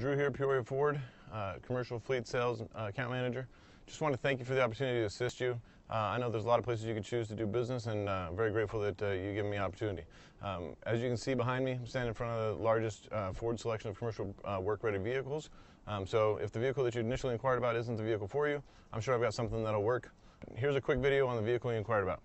Drew here, Peoria Ford, uh, commercial fleet sales uh, account manager. Just want to thank you for the opportunity to assist you. Uh, I know there's a lot of places you could choose to do business, and uh, I'm very grateful that uh, you give me the opportunity. Um, as you can see behind me, I'm standing in front of the largest uh, Ford selection of commercial uh, work-ready vehicles. Um, so if the vehicle that you initially inquired about isn't the vehicle for you, I'm sure I've got something that'll work. Here's a quick video on the vehicle you inquired about.